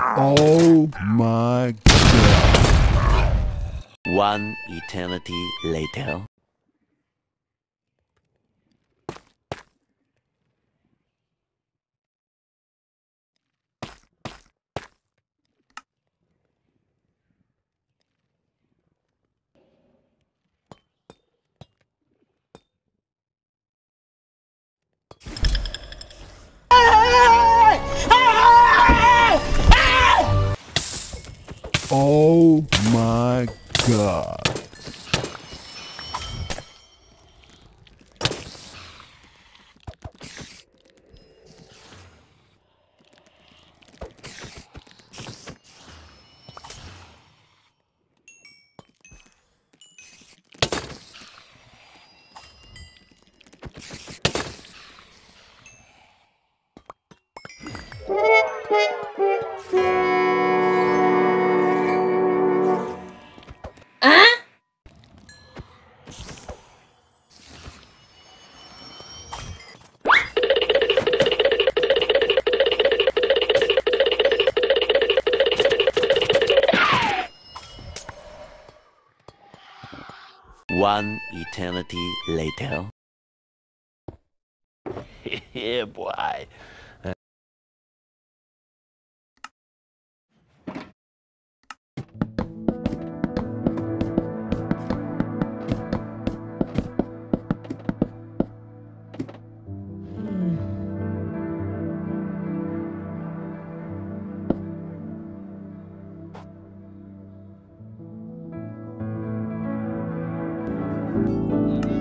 Oh my god. One eternity later. Oh my god. One eternity later. yeah, boy. Thank